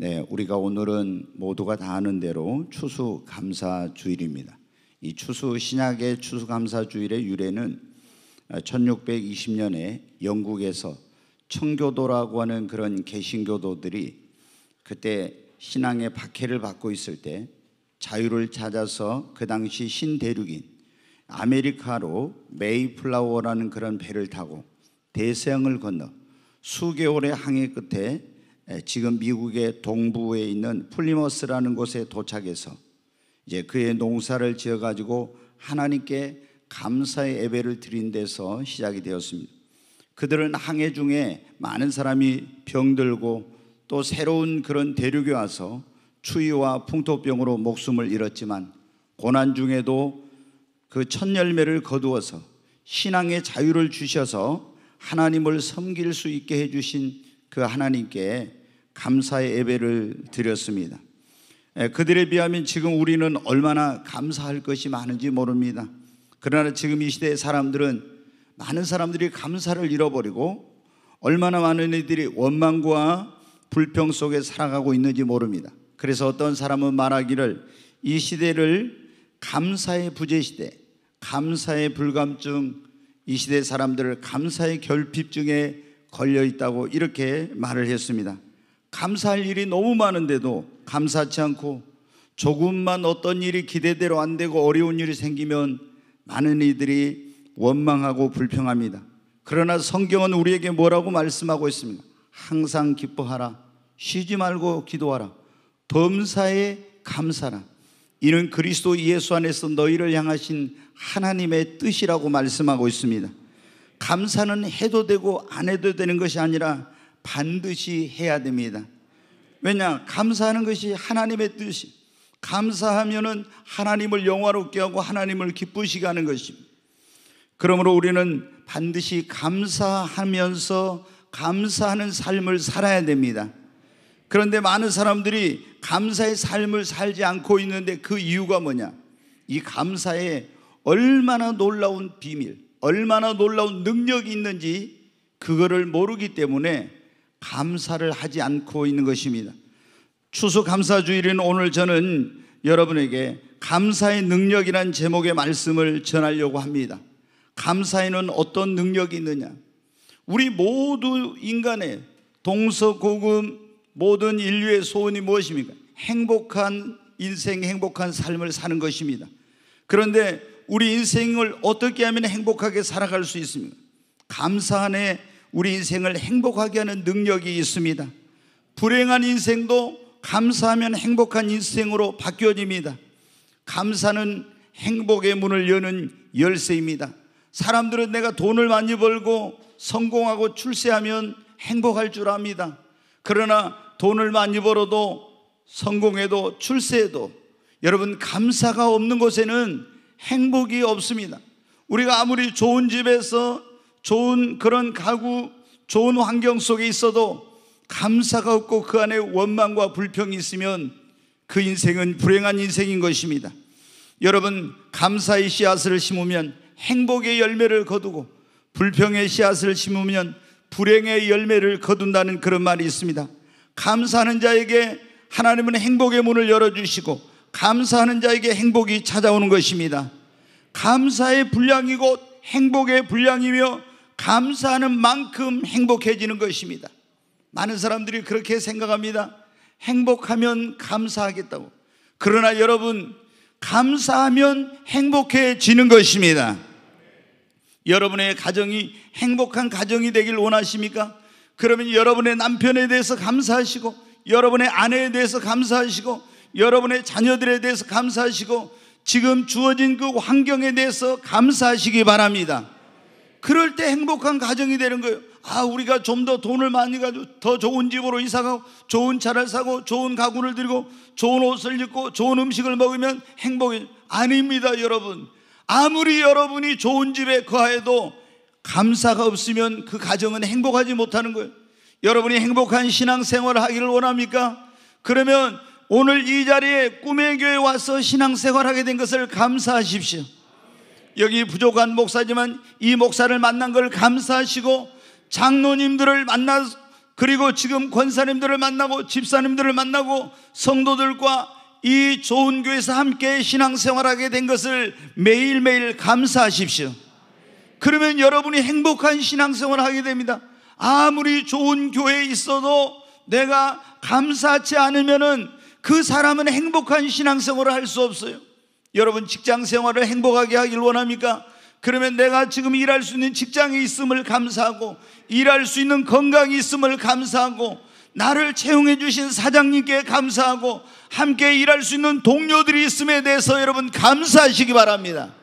네, 우리가 오늘은 모두가 다 아는 대로 추수감사 주일입니다. 이 추수 신약의 추수감사 주일의 유래는 1620년에 영국에서 청교도라고 하는 그런 개신교도들이 그때 신앙의 박해를 받고 있을 때 자유를 찾아서 그 당시 신대륙인 아메리카로 메이플라워라는 그런 배를 타고 대서양을 건너 수개월의 항해 끝에 지금 미국의 동부에 있는 플리머스라는 곳에 도착해서 이제 그의 농사를 지어 가지고 하나님께 감사의 예배를 드린 데서 시작이 되었습니다. 그들은 항해 중에 많은 사람이 병들고 또 새로운 그런 대륙에 와서 추위와 풍토병으로 목숨을 잃었지만 고난 중에도 그 첫 열매를 거두어서 신앙의 자유를 주셔서 하나님을 섬길 수 있게 해주신 그 하나님께 감사의 예배를 드렸습니다. 그들에 비하면 지금 우리는 얼마나 감사할 것이 많은지 모릅니다. 그러나 지금 이 시대의 사람들은 많은 사람들이 감사를 잃어버리고 얼마나 많은 이들이 원망과 불평 속에 살아가고 있는지 모릅니다. 그래서 어떤 사람은 말하기를 이 시대를 감사의 부재 시대, 감사의 불감증, 이 시대 사람들을 감사의 결핍증에 걸려 있다고 이렇게 말을 했습니다. 감사할 일이 너무 많은데도 감사치 않고 조금만 어떤 일이 기대대로 안 되고 어려운 일이 생기면 많은 이들이 원망하고 불평합니다. 그러나 성경은 우리에게 뭐라고 말씀하고 있습니까? 항상 기뻐하라. 쉬지 말고 기도하라. 범사에 감사라. 이는 그리스도 예수 안에서 너희를 향하신 하나님의 뜻이라고 말씀하고 있습니다. 감사는 해도 되고 안 해도 되는 것이 아니라 반드시 해야 됩니다. 왜냐? 감사하는 것이 하나님의 뜻이. 감사하면은 하나님을 영화롭게 하고 하나님을 기쁘시게 하는 것입니다. 그러므로 우리는 반드시 감사하면서 감사하는 삶을 살아야 됩니다. 그런데 많은 사람들이 감사의 삶을 살지 않고 있는데 그 이유가 뭐냐? 이 감사에 얼마나 놀라운 비밀, 얼마나 놀라운 능력이 있는지 그거를 모르기 때문에 감사를 하지 않고 있는 것입니다. 추수 감사주일인 오늘 저는 여러분에게 감사의 능력이란 제목의 말씀을 전하려고 합니다. 감사에는 어떤 능력이 있느냐? 우리 모두 인간의 동서고금 모든 인류의 소원이 무엇입니까? 행복한 인생, 행복한 삶을 사는 것입니다. 그런데 우리 인생을 어떻게 하면 행복하게 살아갈 수 있습니까? 감사 안에 우리 인생을 행복하게 하는 능력이 있습니다. 불행한 인생도 감사하면 행복한 인생으로 바뀌어집니다. 감사는 행복의 문을 여는 열쇠입니다. 사람들은 내가 돈을 많이 벌고 성공하고 출세하면 행복할 줄 압니다. 그러나 돈을 많이 벌어도 성공해도 출세해도 여러분 감사가 없는 곳에는 행복이 없습니다. 우리가 아무리 좋은 집에서 좋은 그런 가구, 좋은 환경 속에 있어도 감사가 없고 그 안에 원망과 불평이 있으면 그 인생은 불행한 인생인 것입니다. 여러분, 감사의 씨앗을 심으면 행복의 열매를 거두고 불평의 씨앗을 심으면 불행의 열매를 거둔다는 그런 말이 있습니다. 감사하는 자에게 하나님은 행복의 문을 열어주시고 감사하는 자에게 행복이 찾아오는 것입니다. 감사의 분량이고 행복의 분량이며 감사하는 만큼 행복해지는 것입니다. 많은 사람들이 그렇게 생각합니다. 행복하면 감사하겠다고. 그러나 여러분, 감사하면 행복해지는 것입니다. 여러분의 가정이 행복한 가정이 되길 원하십니까? 그러면 여러분의 남편에 대해서 감사하시고, 여러분의 아내에 대해서 감사하시고, 여러분의 자녀들에 대해서 감사하시고, 지금 주어진 그 환경에 대해서 감사하시기 바랍니다. 그럴 때 행복한 가정이 되는 거예요. 아, 우리가 좀 더 돈을 많이 가지고 더 좋은 집으로 이사가고 좋은 차를 사고 좋은 가구를 들고 좋은 옷을 입고 좋은 음식을 먹으면 행복이 아닙니다, 여러분. 아무리 여러분이 좋은 집에 거하여도 감사가 없으면 그 가정은 행복하지 못하는 거예요. 여러분이 행복한 신앙생활을 하기를 원합니까? 그러면 오늘 이 자리에 꿈의 교회 와서 신앙생활하게 된 것을 감사하십시오. 여기 부족한 목사지만 이 목사를 만난 걸 감사하시고 장로님들을 만나 그리고 지금 권사님들을 만나고 집사님들을 만나고 성도들과 이 좋은 교회에서 함께 신앙생활하게 된 것을 매일매일 감사하십시오. 그러면 여러분이 행복한 신앙생활을 하게 됩니다. 아무리 좋은 교회에 있어도 내가 감사하지 않으면은 그 사람은 행복한 신앙생활을 할 수 없어요. 여러분 직장 생활을 행복하게 하길 원합니까? 그러면 내가 지금 일할 수 있는 직장이 있음을 감사하고 일할 수 있는 건강이 있음을 감사하고 나를 채용해 주신 사장님께 감사하고 함께 일할 수 있는 동료들이 있음에 대해서 여러분 감사하시기 바랍니다.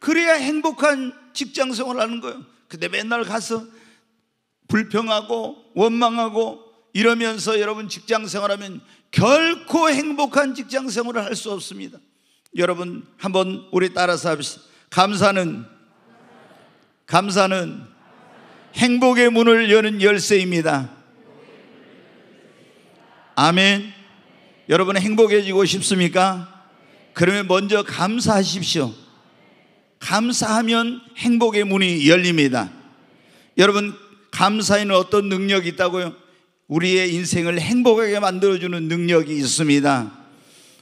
그래야 행복한 직장 생활을 하는 거예요. 근데 맨날 가서 불평하고 원망하고 이러면서 여러분 직장 생활하면 결코 행복한 직장 생활을 할 수 없습니다. 여러분 한번 우리 따라서 합시다. 감사는 감사는 행복의 문을 여는 열쇠입니다. 아멘. 여러분 행복해지고 싶습니까? 그러면 먼저 감사하십시오. 감사하면 행복의 문이 열립니다. 여러분 감사에는 어떤 능력이 있다고요? 우리의 인생을 행복하게 만들어주는 능력이 있습니다.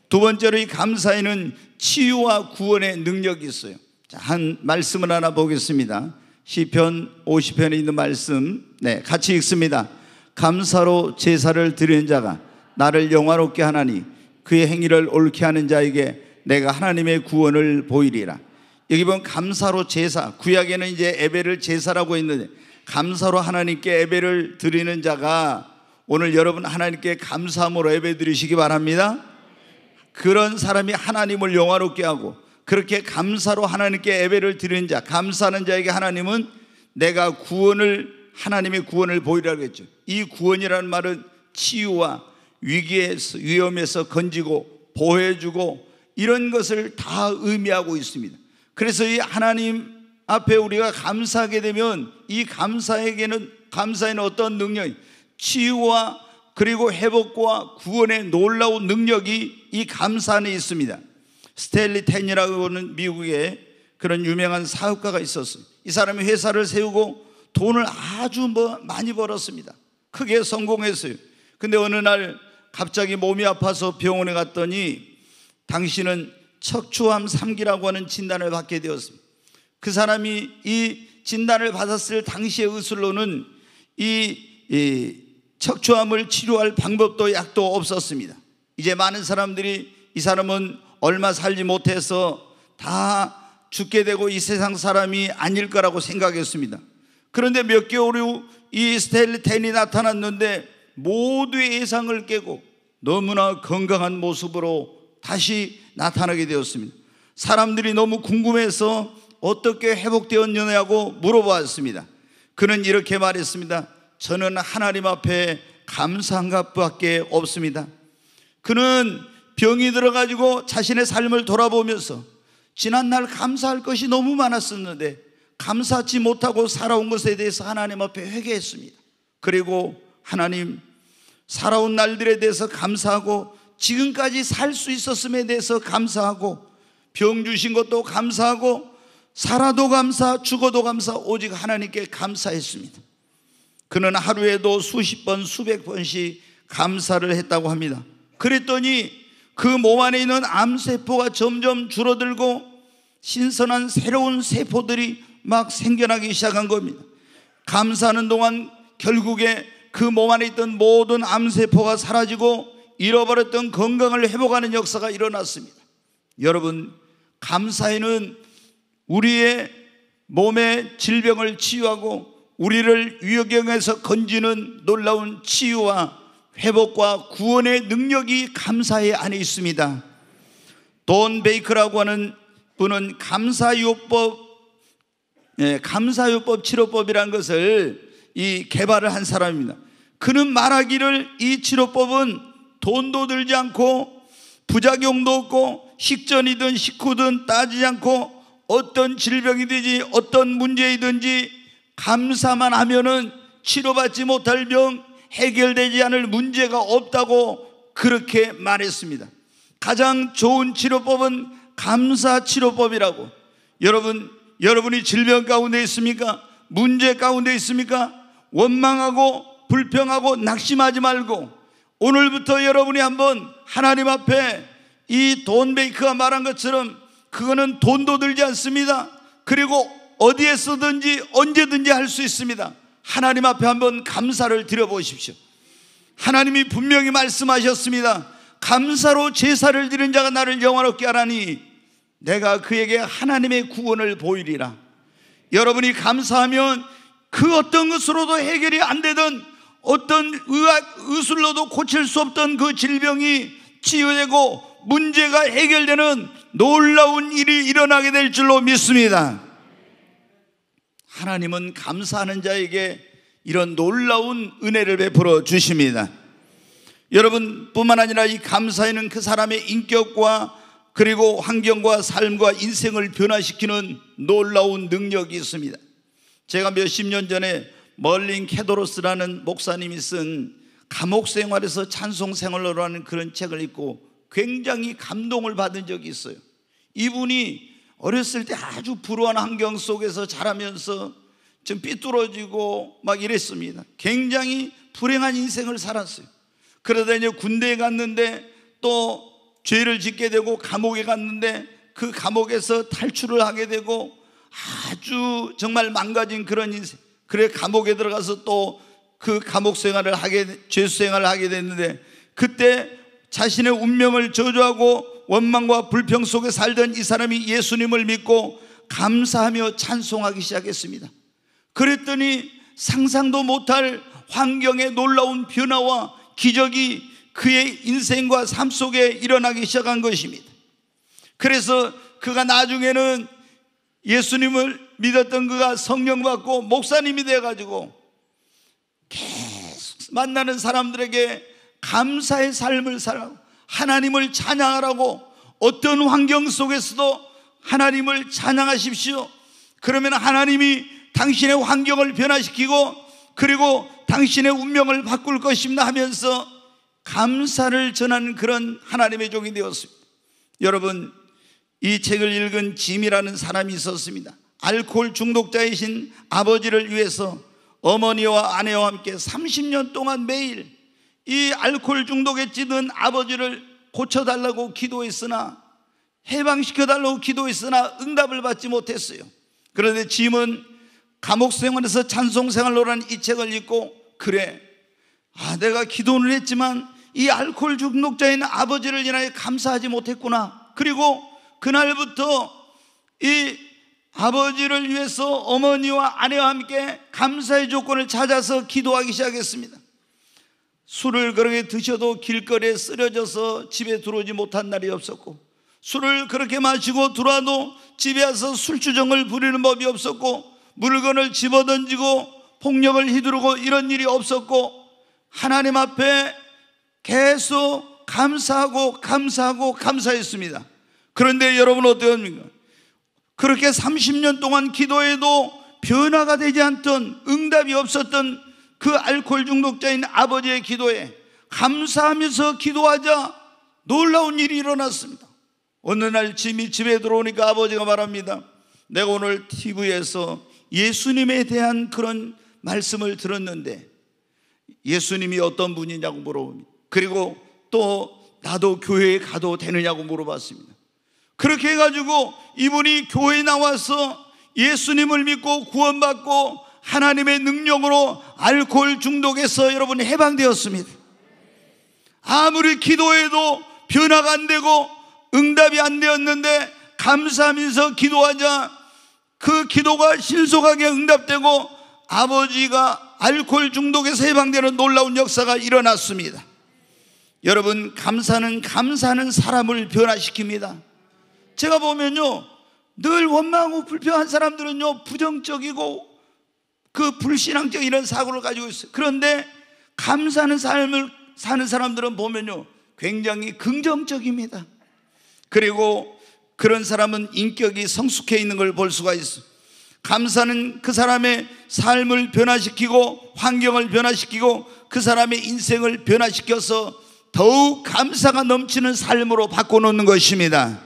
두 번째로 이 감사에는 치유와 구원의 능력이 있어요. 자, 한 말씀을 하나 보겠습니다. 시편 50편에 있는 말씀, 네, 같이 읽습니다. 감사로 제사를 드리는 자가 나를 영화롭게 하나니 그의 행위를 옳게 하는 자에게 내가 하나님의 구원을 보이리라. 여기 보면 감사로 제사, 구약에는 이제 예배를 제사라고 했는데 감사로 하나님께 예배를 드리는 자가 오늘 여러분 하나님께 감사함으로 예배 드리시기 바랍니다. 그런 사람이 하나님을 영화롭게 하고 그렇게 감사로 하나님께 예배를 드리는 자, 감사하는 자에게 하나님은 내가 구원을 하나님의 구원을 보이라고 했죠. 이 구원이라는 말은 치유와 위기에서 위험에서 건지고 보호해 주고 이런 것을 다 의미하고 있습니다. 그래서 이 하나님 앞에 우리가 감사하게 되면 이 감사에게는 감사에는 어떤 능력이 치유와 그리고 회복과 구원의 놀라운 능력이 이 감사 안에 있습니다. 스텔리 텐이라고 하는 미국의 그런 유명한 사업가가 있었어요. 이 사람이 회사를 세우고 돈을 아주 뭐 많이 벌었습니다. 크게 성공했어요. 근데 어느 날 갑자기 몸이 아파서 병원에 갔더니 당신은 척추암 3기라고 하는 진단을 받게 되었습니다. 그 사람이 이 진단을 받았을 당시의 의술로는 이, 이 척추암을 치료할 방법도 약도 없었습니다. 이제 많은 사람들이 이 사람은 얼마 살지 못해서 다 죽게 되고 이 세상 사람이 아닐 거라고 생각했습니다. 그런데 몇 개월 후 이 스텔리텐이 나타났는데 모두의 예상을 깨고 너무나 건강한 모습으로 다시 나타나게 되었습니다. 사람들이 너무 궁금해서 어떻게 회복되었느냐고 물어보았습니다. 그는 이렇게 말했습니다. 저는 하나님 앞에 감사한 것밖에 없습니다. 그는 병이 들어가지고 자신의 삶을 돌아보면서 지난날 감사할 것이 너무 많았었는데 감사하지 못하고 살아온 것에 대해서 하나님 앞에 회개했습니다. 그리고 하나님 살아온 날들에 대해서 감사하고 지금까지 살 수 있었음에 대해서 감사하고 병 주신 것도 감사하고 살아도 감사, 죽어도 감사, 오직 하나님께 감사했습니다. 그는 하루에도 수십 번, 수백 번씩 감사를 했다고 합니다. 그랬더니 그 몸 안에 있는 암세포가 점점 줄어들고 신선한 새로운 세포들이 막 생겨나기 시작한 겁니다. 감사하는 동안 결국에 그 몸 안에 있던 모든 암세포가 사라지고 잃어버렸던 건강을 회복하는 역사가 일어났습니다. 여러분, 감사에는 우리의 몸의 질병을 치유하고 우리를 위경에서 건지는 놀라운 치유와 회복과 구원의 능력이 감사의 안에 있습니다. 돈 베이크라고 하는 분은 감사요법, 예, 감사요법 치료법이란 것을 이 개발을 한 사람입니다. 그는 말하기를 이 치료법은 돈도 들지 않고 부작용도 없고 식전이든 식후든 따지지 않고 어떤 질병이든지 어떤 문제이든지 감사만 하면은 치료받지 못할 병, 해결되지 않을 문제가 없다고 그렇게 말했습니다. 가장 좋은 치료법은 감사 치료법이라고. 여러분, 여러분이 질병 가운데 있습니까? 문제 가운데 있습니까? 원망하고 불평하고 낙심하지 말고 오늘부터 여러분이 한번 하나님 앞에 이 돈 베이크가 말한 것처럼 그거는 돈도 들지 않습니다. 그리고 어디에 서든지 언제든지 할 수 있습니다. 하나님 앞에 한번 감사를 드려보십시오. 하나님이 분명히 말씀하셨습니다. 감사로 제사를 드린 자가 나를 영화롭게 하라니 내가 그에게 하나님의 구원을 보이리라. 여러분이 감사하면 그 어떤 것으로도 해결이 안 되던 어떤 의학, 의술로도 고칠 수 없던 그 질병이 치유되고 문제가 해결되는 놀라운 일이 일어나게 될 줄로 믿습니다. 하나님은 감사하는 자에게 이런 놀라운 은혜를 베풀어 주십니다. 여러분 뿐만 아니라 이 감사에는 그 사람의 인격과 그리고 환경과 삶과 인생을 변화시키는 놀라운 능력이 있습니다. 제가 몇십 년 전에 멀린 캐도로스라는 목사님이 쓴 감옥 생활에서 찬송 생활로 하는 그런 책을 읽고 굉장히 감동을 받은 적이 있어요. 이분이 어렸을 때 아주 불우한 환경 속에서 자라면서 좀 삐뚤어지고 막 이랬습니다. 굉장히 불행한 인생을 살았어요. 그러다 이제 군대에 갔는데 또 죄를 짓게 되고 감옥에 갔는데 그 감옥에서 탈출을 하게 되고 아주 정말 망가진 그런 인생. 그래 감옥에 들어가서 또 그 감옥 생활을 하게 죄수 생활을 하게 됐는데 그때 자신의 운명을 저주하고 원망과 불평 속에 살던 이 사람이 예수님을 믿고 감사하며 찬송하기 시작했습니다. 그랬더니 상상도 못할 환경의 놀라운 변화와 기적이 그의 인생과 삶 속에 일어나기 시작한 것입니다. 그래서 그가 나중에는 예수님을 믿었던 그가 성령 받고 목사님이 돼가지고 계속 만나는 사람들에게 감사의 삶을 살아고 하나님을 찬양하라고 어떤 환경 속에서도 하나님을 찬양하십시오. 그러면 하나님이 당신의 환경을 변화시키고 그리고 당신의 운명을 바꿀 것입니다 하면서 감사를 전하는 그런 하나님의 종이 되었습니다. 여러분, 이 책을 읽은 짐이라는 사람이 있었습니다. 알코올 중독자이신 아버지를 위해서 어머니와 아내와 함께 30년 동안 매일 이 알코올 중독에 찌든 아버지를 고쳐달라고 기도했으나 해방시켜달라고 기도했으나 응답을 받지 못했어요. 그런데 짐은 감옥 생활에서 찬송 생활로라는 이 책을 읽고 그래 아 내가 기도는 했지만 이 알코올 중독자인 아버지를 인하여 감사하지 못했구나. 그리고 그날부터 이 아버지를 위해서 어머니와 아내와 함께 감사의 조건을 찾아서 기도하기 시작했습니다. 술을 그렇게 드셔도 길거리에 쓰러져서 집에 들어오지 못한 날이 없었고, 술을 그렇게 마시고 들어와도 집에 와서 술주정을 부리는 법이 없었고, 물건을 집어던지고 폭력을 휘두르고 이런 일이 없었고, 하나님 앞에 계속 감사하고 감사하고 감사했습니다. 그런데 여러분 어떻습니까? 그렇게 30년 동안 기도해도 변화가 되지 않던 응답이 없었던 그 알코올 중독자인 아버지의 기도에 감사하면서 기도하자 놀라운 일이 일어났습니다. 어느 날 짐이 집에 들어오니까 아버지가 말합니다. 내가 오늘 TV에서 예수님에 대한 그런 말씀을 들었는데 예수님이 어떤 분이냐고 물어봅니다. 그리고 또 나도 교회에 가도 되느냐고 물어봤습니다. 그렇게 해가지고 이분이 교회에 나와서 예수님을 믿고 구원받고 하나님의 능력으로 알코올 중독에서 여러분 해방되었습니다. 아무리 기도해도 변화가 안 되고 응답이 안 되었는데 감사하면서 기도하자 그 기도가 신속하게 응답되고 아버지가 알코올 중독에서 해방되는 놀라운 역사가 일어났습니다. 여러분, 감사는 감사하는 사람을 변화시킵니다. 제가 보면요, 늘 원망하고 불평한 사람들은요, 부정적이고 그 불신앙적 이런 사고를 가지고 있어요. 그런데 감사하는 삶을 사는 사람들은 보면요, 굉장히 긍정적입니다. 그리고 그런 사람은 인격이 성숙해 있는 걸 볼 수가 있어요. 감사는 그 사람의 삶을 변화시키고 환경을 변화시키고 그 사람의 인생을 변화시켜서 더욱 감사가 넘치는 삶으로 바꿔놓는 것입니다.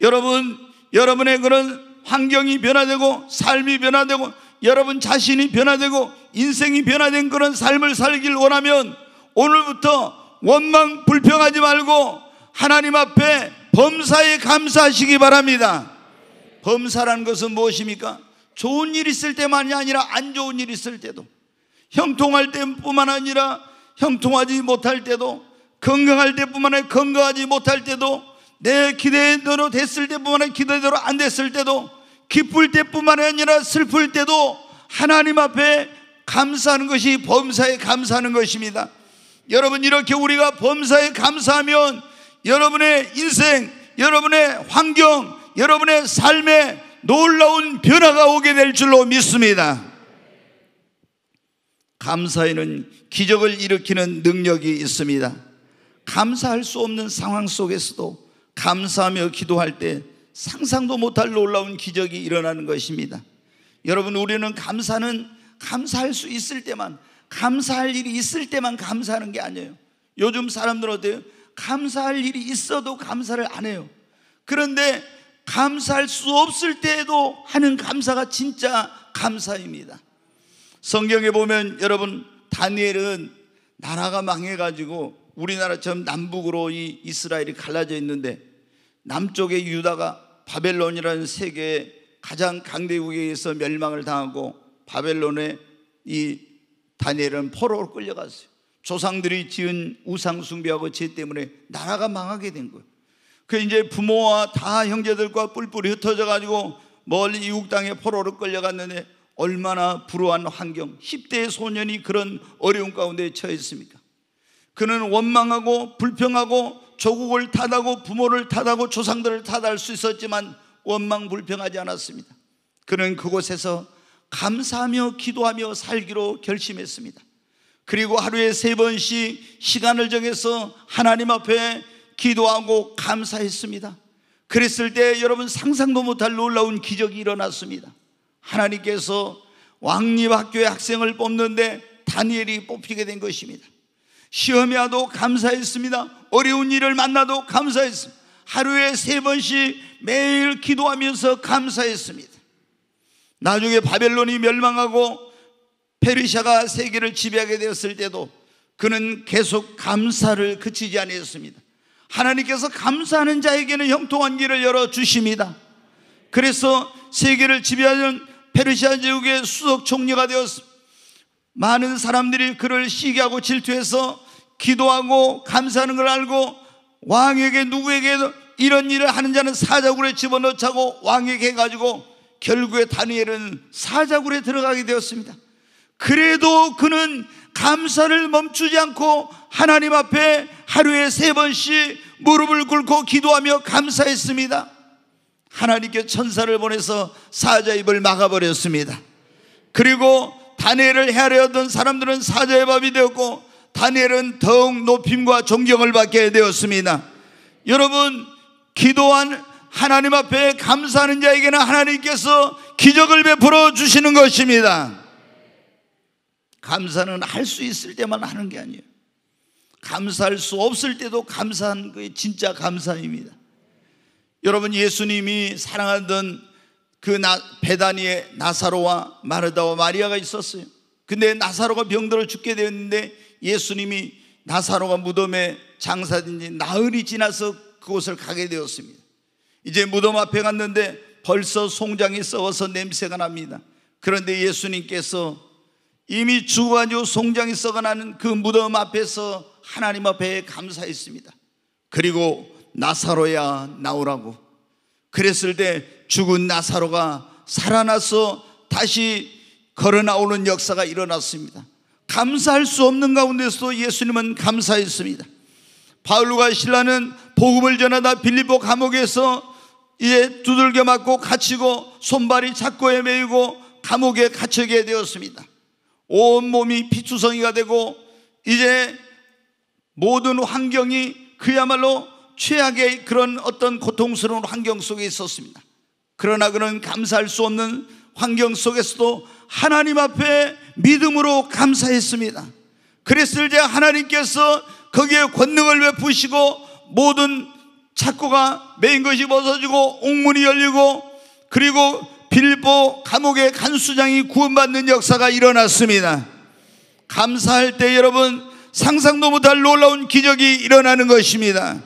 여러분, 여러분의 그런 환경이 변화되고 삶이 변화되고 여러분 자신이 변화되고 인생이 변화된 그런 삶을 살길 원하면 오늘부터 원망 불평하지 말고 하나님 앞에 범사에 감사하시기 바랍니다. 범사라는 것은 무엇입니까? 좋은 일 있을 때만이 아니라 안 좋은 일 있을 때도 형통할 때뿐만 아니라 형통하지 못할 때도 건강할 때뿐만 아니라 건강하지 못할 때도 내 기대대로 됐을 때뿐만 아니라 기대대로 안 됐을 때도 기쁠 때뿐만 아니라 슬플 때도 하나님 앞에 감사하는 것이 범사에 감사하는 것입니다. 여러분 이렇게 우리가 범사에 감사하면 여러분의 인생, 여러분의 환경, 여러분의 삶에 놀라운 변화가 오게 될 줄로 믿습니다. 감사에는 기적을 일으키는 능력이 있습니다. 감사할 수 없는 상황 속에서도 감사하며 기도할 때 상상도 못할 놀라운 기적이 일어나는 것입니다. 여러분, 우리는 감사는 감사할 수 있을 때만, 감사할 일이 있을 때만 감사하는 게 아니에요. 요즘 사람들은 어때요? 감사할 일이 있어도 감사를 안 해요. 그런데 감사할 수 없을 때에도 하는 감사가 진짜 감사입니다. 성경에 보면 여러분 다니엘은 나라가 망해가지고 우리나라처럼 남북으로 이 이스라엘이 갈라져 있는데 남쪽의 유다가 바벨론이라는 세계의 가장 강대국에 의해서 멸망을 당하고 바벨론에 이 다니엘은 포로로 끌려갔어요. 조상들이 지은 우상 숭배하고 죄 때문에 나라가 망하게 된 거예요. 그 이제 부모와 다 형제들과 뿔뿔이 흩어져 가지고 멀리 이국 땅에 포로로 끌려갔는데 얼마나 불우한 환경, 10대의 소년이 그런 어려운 가운데 처했습니까? 그는 원망하고 불평하고 조국을 탓하고 부모를 탓하고 조상들을 탓할 수 있었지만 원망 불평하지 않았습니다. 그는 그곳에서 감사하며 기도하며 살기로 결심했습니다. 그리고 하루에 세 번씩 시간을 정해서 하나님 앞에 기도하고 감사했습니다. 그랬을 때 여러분 상상도 못할 놀라운 기적이 일어났습니다. 하나님께서 왕립학교의 학생을 뽑는데 다니엘이 뽑히게 된 것입니다. 시험이 와도 감사했습니다. 어려운 일을 만나도 감사했습니다. 하루에 세 번씩 매일 기도하면서 감사했습니다. 나중에 바벨론이 멸망하고 페르시아가 세계를 지배하게 되었을 때도 그는 계속 감사를 그치지 아니했습니다. 하나님께서 감사하는 자에게는 형통한 길을 열어 주십니다. 그래서 세계를 지배하는 페르시아 제국의 수석 총리가 되었습니다. 많은 사람들이 그를 시기하고 질투해서 기도하고 감사하는 걸 알고 왕에게 누구에게 이런 일을 하는 자는 사자굴에 집어넣자고 왕에게 해가지고 결국에 다니엘은 사자굴에 들어가게 되었습니다. 그래도 그는 감사를 멈추지 않고 하나님 앞에 하루에 세 번씩 무릎을 꿇고 기도하며 감사했습니다. 하나님께 천사를 보내서 사자 입을 막아버렸습니다. 그리고 다니엘을 헤아려던 사람들은 사자의 밥이 되었고 다니엘은 더욱 높임과 존경을 받게 되었습니다. 여러분 기도한 하나님 앞에 감사하는 자에게는 하나님께서 기적을 베풀어 주시는 것입니다. 감사는 할 수 있을 때만 하는 게 아니에요. 감사할 수 없을 때도 감사한 게 진짜 감사입니다. 여러분 예수님이 사랑하던 그 나, 베다니에 나사로와 마르다와 마리아가 있었어요. 근데 나사로가 병들어 죽게 되었는데 예수님이 나사로가 무덤에 장사된 지 나흘이 지나서 그곳을 가게 되었습니다. 이제 무덤 앞에 갔는데 벌써 송장이 썩어서 냄새가 납니다. 그런데 예수님께서 이미 죽어가지고 송장이 썩어나는 그 무덤 앞에서 하나님 앞에 감사했습니다. 그리고 나사로야 나오라고. 그랬을 때 죽은 나사로가 살아나서 다시 걸어 나오는 역사가 일어났습니다. 감사할 수 없는 가운데서 예수님은 감사했습니다. 바울과 신라는 복음을 전하다 빌립보 감옥에서 이제 두들겨 맞고 갇히고 손발이 착고에 매이고 감옥에 갇히게 되었습니다. 온 몸이 피투성이가 되고 이제 모든 환경이 그야말로 최악의 그런 어떤 고통스러운 환경 속에 있었습니다. 그러나 그는 감사할 수 없는 환경 속에서도 하나님 앞에 믿음으로 감사했습니다. 그랬을 때 하나님께서 거기에 권능을 베푸시고 모든 착고가 메인 것이 벗어지고 옥문이 열리고 그리고 빌보 감옥의 간수장이 구원받는 역사가 일어났습니다. 감사할 때 여러분 상상도 못할 놀라운 기적이 일어나는 것입니다.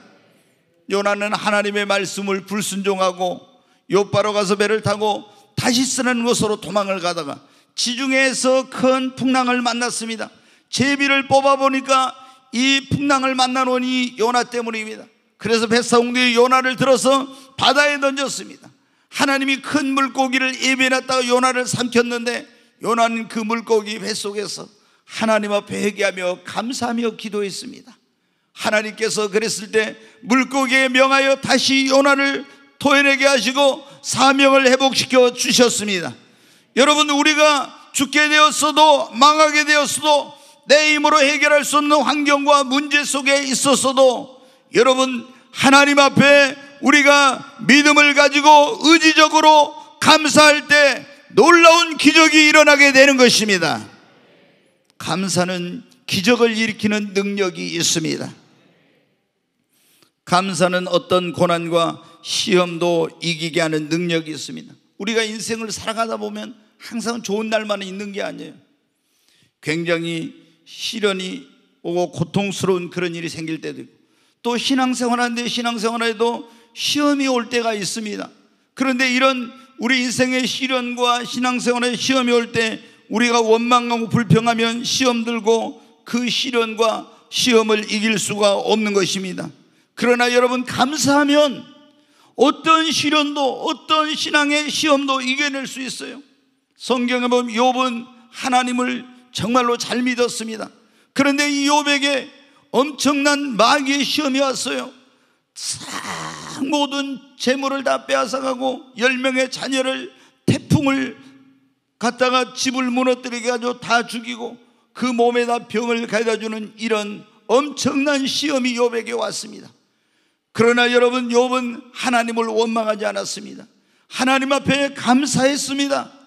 요나는 하나님의 말씀을 불순종하고 요바로 가서 배를 타고 다시 쓰는 곳으로 도망을 가다가 지중해에서 큰 풍랑을 만났습니다. 제비를 뽑아 보니까 이 풍랑을 만나노니 요나 때문입니다. 그래서 뱃사공들이 요나를 들어서 바다에 던졌습니다. 하나님이 큰 물고기를 예배해놨다가 요나를 삼켰는데 요나는 그 물고기 뱃속에서 하나님 앞에 회개하며 감사하며 기도했습니다. 하나님께서 그랬을 때 물고기에 명하여 다시 요나를 토해내게 하시고 사명을 회복시켜 주셨습니다. 여러분 우리가 죽게 되었어도 망하게 되었어도 내 힘으로 해결할 수 없는 환경과 문제 속에 있었어도 여러분 하나님 앞에 우리가 믿음을 가지고 의지적으로 감사할 때 놀라운 기적이 일어나게 되는 것입니다. 감사는 기적을 일으키는 능력이 있습니다. 감사는 어떤 고난과 시험도 이기게 하는 능력이 있습니다. 우리가 인생을 살아가다 보면 항상 좋은 날만 있는 게 아니에요. 굉장히 시련이 오고 고통스러운 그런 일이 생길 때도 있고 또 신앙생활 하는데 신앙생활에도 시험이 올 때가 있습니다. 그런데 이런 우리 인생의 시련과 신앙생활의 시험이 올 때 우리가 원망하고 불평하면 시험 들고 그 시련과 시험을 이길 수가 없는 것입니다. 그러나 여러분 감사하면 어떤 시련도 어떤 신앙의 시험도 이겨낼 수 있어요. 성경에 보면 욥은 하나님을 정말로 잘 믿었습니다. 그런데 이 욥에게 엄청난 마귀의 시험이 왔어요. 싹 모든 재물을 다 빼앗아가고 열 명의 자녀를 태풍을 갖다가 집을 무너뜨리게 가지고 다 죽이고 그 몸에다 병을 가져다 주는 이런 엄청난 시험이 욥에게 왔습니다. 그러나 여러분 욥은 하나님을 원망하지 않았습니다. 하나님 앞에 감사했습니다.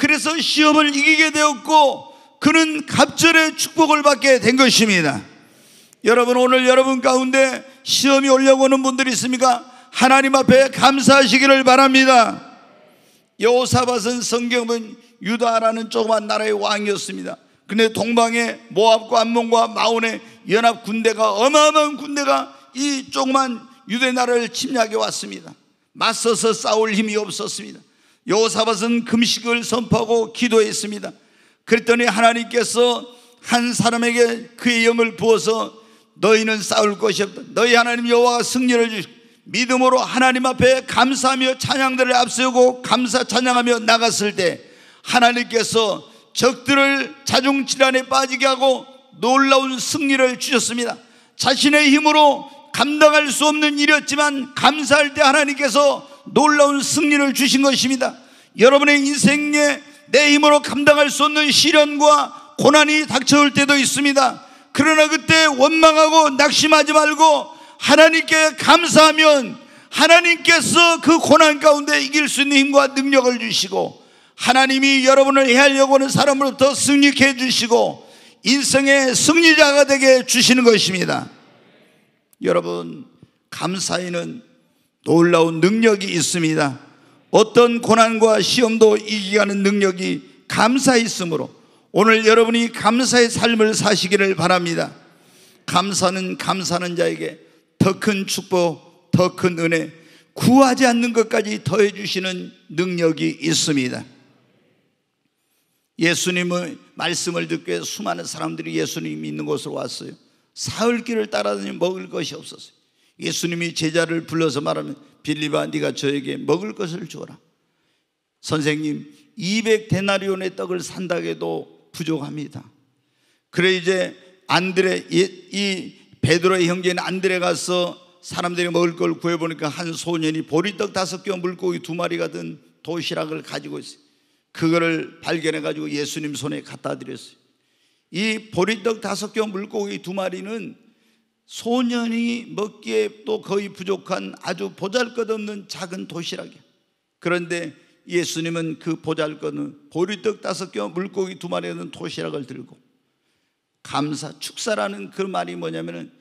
그래서 시험을 이기게 되었고 그는 갑절의 축복을 받게 된 것입니다. 여러분 오늘 여러분 가운데 시험이 하는 분들이 있습니까? 하나님 앞에 감사하시기를 바랍니다. 여호사밧은 성경은 유다라는 조그만 나라의 왕이었습니다. 근데 동방에 모압과 암몬과 마온의 연합 군대가 어마어마한 군대가 이 조그만 유대 나라를 침략해 왔습니다. 맞서서 싸울 힘이 없었습니다. 여호사밧은 금식을 선포하고 기도했습니다. 그랬더니 하나님께서 한 사람에게 그의 영을 부어서 너희는 싸울 것이 없다. 너희 하나님 여호와가 승리를 주시고 믿음으로 하나님 앞에 감사하며 찬양들을 앞세우고 감사 찬양하며 나갔을 때 하나님께서 적들을 자중 질환에 빠지게 하고 놀라운 승리를 주셨습니다. 자신의 힘으로 감당할 수 없는 일이었지만 감사할 때 하나님께서 놀라운 승리를 주신 것입니다. 여러분의 인생에 내 힘으로 감당할 수 없는 시련과 고난이 닥쳐올 때도 있습니다. 그러나 그때 원망하고 낙심하지 말고 하나님께 감사하면 하나님께서 그 고난 가운데 이길 수 있는 힘과 능력을 주시고 하나님이 여러분을 해하려고 하는 사람으로부터 승리케 해주시고 인생의 승리자가 되게 주시는 것입니다. 여러분, 감사에는 놀라운 능력이 있습니다. 어떤 고난과 시험도 이기게 하는 능력이 감사 있으므로 오늘 여러분이 감사의 삶을 사시기를 바랍니다. 감사는 감사하는 자에게 더 큰 축복, 더 큰 은혜, 구하지 않는 것까지 더해 주시는 능력이 있습니다. 예수님의 말씀을 듣고 수많은 사람들이 예수님 있는 곳으로 왔어요. 사흘길을 따라다니 먹을 것이 없었어요. 예수님이 제자를 불러서 말하면 빌리바 네가 저에게 먹을 것을 주어라. 선생님 200데나리온의 떡을 산다고 해도 부족합니다. 그래 이제 안드레 이 베드로의 형제인 안드레 가서 사람들이 먹을 걸 구해 보니까 한 소년이 보리떡 다섯 개 물고기 두 마리가 든 도시락을 가지고 있어요. 그거를 발견해 가지고 예수님 손에 갖다 드렸어요. 이 보리떡 다섯 개 물고기 두 마리는 소년이 먹기에 또 거의 부족한 아주 보잘것없는 작은 도시락이야. 그런데 예수님은 그 보잘것은 보리떡 다섯 개 물고기 두 마리는 도시락을 들고 감사 축사라는 그 말이 뭐냐면은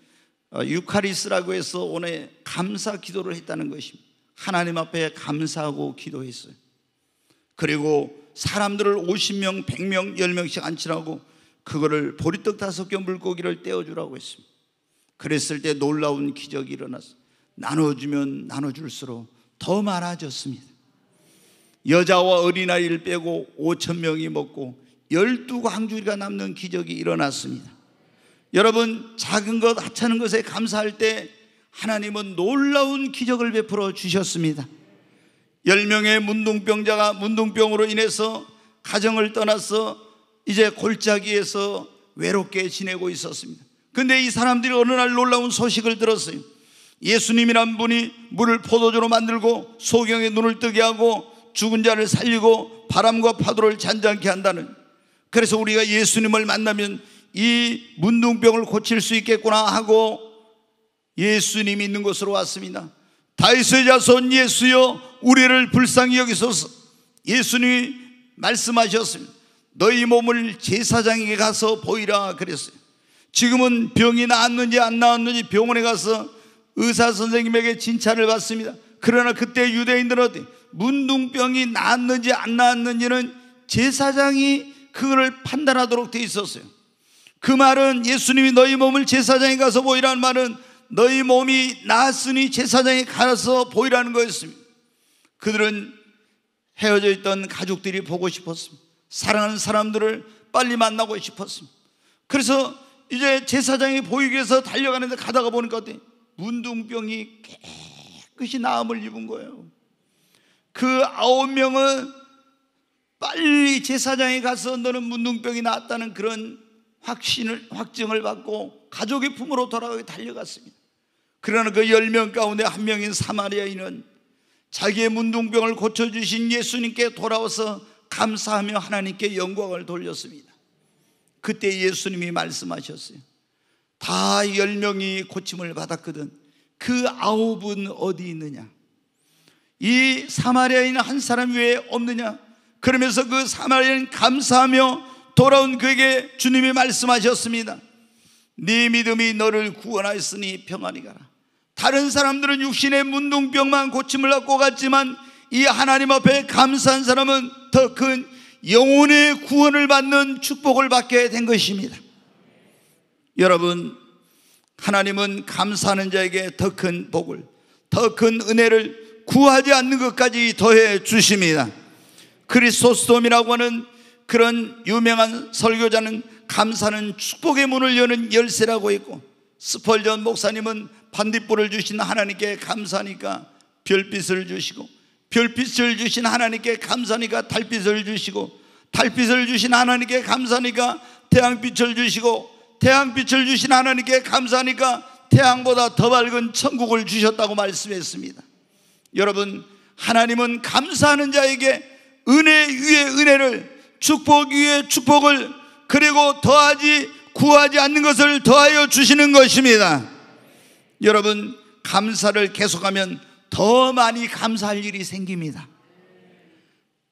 어, 유카리스라고 해서 오늘 감사 기도를 했다는 것입니다. 하나님 앞에 감사하고 기도했어요. 그리고 사람들을 50명, 100명, 10명씩 앉히라고 그거를 보리떡 다섯 개 물고기를 떼어주라고 했습니다. 그랬을 때 놀라운 기적이 일어났어. 나눠주면 나눠줄수록 더 많아졌습니다. 여자와 어린아이를 빼고 5천 명이 먹고 12광주리가 남는 기적이 일어났습니다. 여러분 작은 것 하찮은 것에 감사할 때 하나님은 놀라운 기적을 베풀어 주셨습니다. 10명의 문둥병자가 문둥병으로 인해서 가정을 떠나서 이제 골짜기에서 외롭게 지내고 있었습니다. 근데 이 사람들이 어느 날 놀라운 소식을 들었어요. 예수님이란 분이 물을 포도주로 만들고 소경의 눈을 뜨게 하고 죽은 자를 살리고 바람과 파도를 잔잔케 한다는 그래서 우리가 예수님을 만나면 이 문둥병을 고칠 수 있겠구나 하고 예수님이 있는 곳으로 왔습니다. 다윗의 자손 예수여 우리를 불쌍히 여기소서. 예수님이 말씀하셨습니다. 너희 몸을 제사장에게 가서 보이라 그랬어요. 지금은 병이 나았는지 안 나았는지 병원에 가서 의사 선생님에게 진찰을 받습니다. 그러나 그때 유대인들은? 문둥병이 나았는지 안 나았는지는 제사장이 그거를 판단하도록 돼 있었어요. 그 말은 예수님이 너희 몸을 제사장에 가서 보이라는 말은 너희 몸이 나았으니 제사장에 가서 보이라는 거였습니다. 그들은 헤어져 있던 가족들이 보고 싶었습니다. 사랑하는 사람들을 빨리 만나고 싶었습니다. 그래서 이제 제사장이 보이기 위해서 달려가는데 가다가 보니까 어때? 문둥병이 깨끗이 나음을 입은 거예요. 그 아홉 명은 빨리 제사장에 가서 너는 문둥병이 나았다는 그런 확신을 확증을 받고 가족의 품으로 돌아가게 달려갔습니다. 그러나 그 열 명 가운데 한 명인 사마리아인은 자기의 문둥병을 고쳐주신 예수님께 돌아와서 감사하며 하나님께 영광을 돌렸습니다. 그때 예수님이 말씀하셨어요. 다열 명이 고침을 받았거든. 그 아홉은 어디 있느냐? 이 사마리아인 한 사람 외에 없느냐? 그러면서 그 사마리아인 감사하며 돌아온 그에게 주님이 말씀하셨습니다. 네 믿음이 너를 구원하였으니 평안히 가라. 다른 사람들은 육신의 문둥병만 고침을 받고 갔지만 이 하나님 앞에 감사한 사람은 더큰 영혼의 구원을 받는 축복을 받게 된 것입니다. 여러분, 하나님은 감사하는 자에게 더 큰 복을, 더 큰 은혜를 구하지 않는 것까지 더해 주십니다. 크리스토스돔이라고 하는 그런 유명한 설교자는 감사는 축복의 문을 여는 열쇠라고 했고 스펄전 목사님은 반딧불을 주신 하나님께 감사하니까 별빛을 주시고 별빛을 주신 하나님께 감사하니까 달빛을 주시고 달빛을 주신 하나님께 감사하니까 태양빛을 주시고 태양빛을 주신 하나님께 감사하니까 태양보다 더 밝은 천국을 주셨다고 말씀했습니다. 여러분 하나님은 감사하는 자에게 은혜 위에 은혜를 축복 위에 축복을 그리고 더하지 구하지 않는 것을 더하여 주시는 것입니다. 여러분 감사를 계속하면 더 많이 감사할 일이 생깁니다.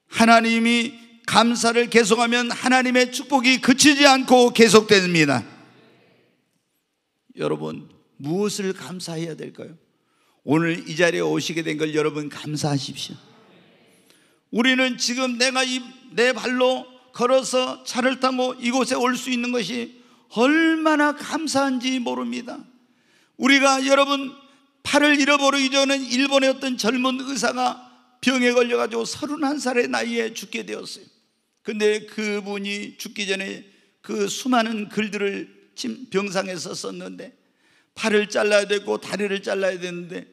하나님이 감사를 계속하면 하나님의 축복이 그치지 않고 계속됩니다. 여러분 무엇을 감사해야 될까요? 오늘 이 자리에 오시게 된 걸 여러분 감사하십시오. 우리는 지금 내가 이 내 발로 걸어서 차를 타고 이곳에 올 수 있는 것이 얼마나 감사한지 모릅니다. 우리가 여러분 팔을 잃어버리기 전에 일본의 어떤 젊은 의사가 병에 걸려가지고 31살의 나이에 죽게 되었어요. 근데 그분이 죽기 전에 그 수많은 글들을 병상에서 썼는데 팔을 잘라야 되고 다리를 잘라야 되는데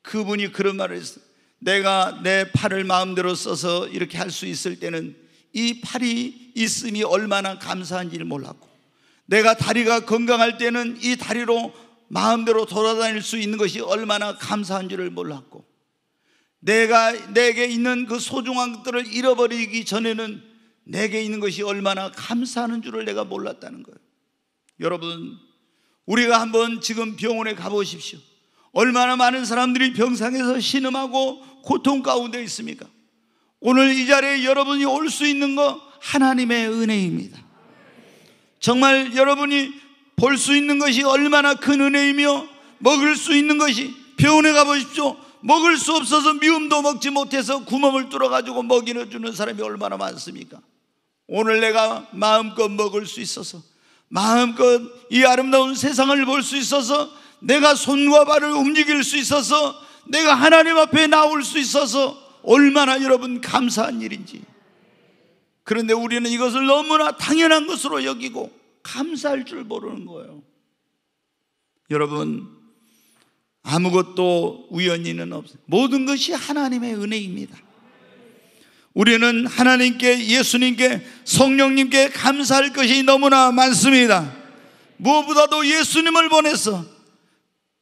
그분이 그런 말을 했어요. 내가 내 팔을 마음대로 써서 이렇게 할 수 있을 때는 이 팔이 있음이 얼마나 감사한지를 몰랐고 내가 다리가 건강할 때는 이 다리로 마음대로 돌아다닐 수 있는 것이 얼마나 감사한 줄을 몰랐고 내가 내게 있는 그 소중한 것들을 잃어버리기 전에는 내게 있는 것이 얼마나 감사하는 줄을 내가 몰랐다는 거예요. 여러분, 우리가 한번 지금 병원에 가보십시오. 얼마나 많은 사람들이 병상에서 신음하고 고통 가운데 있습니까? 오늘 이 자리에 여러분이 올 수 있는 거 하나님의 은혜입니다. 정말 여러분이 볼 수 있는 것이 얼마나 큰 은혜이며 먹을 수 있는 것이 병원에 가보십시오. 먹을 수 없어서 미움도 먹지 못해서 구멍을 뚫어가지고 먹이는 주는 사람이 얼마나 많습니까? 오늘 내가 마음껏 먹을 수 있어서 마음껏 이 아름다운 세상을 볼 수 있어서 내가 손과 발을 움직일 수 있어서 내가 하나님 앞에 나올 수 있어서 얼마나 여러분 감사한 일인지. 그런데 우리는 이것을 너무나 당연한 것으로 여기고 감사할 줄 모르는 거예요. 여러분, 아무것도 우연히는 없어요. 모든 것이 하나님의 은혜입니다. 우리는 하나님께, 예수님께, 성령님께 감사할 것이 너무나 많습니다. 무엇보다도 예수님을 보내서